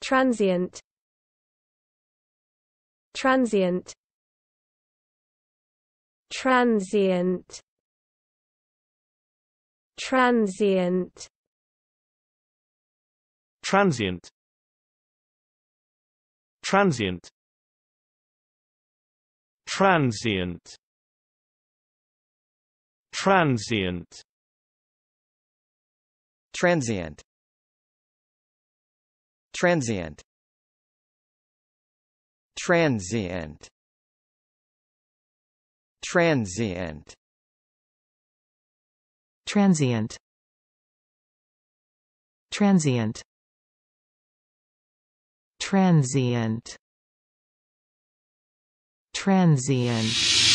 transient transient transient transient. Transient. Transient. Transient. Transient. Transient transient. Transient. Transient. Transient. Transient. Transient. Transient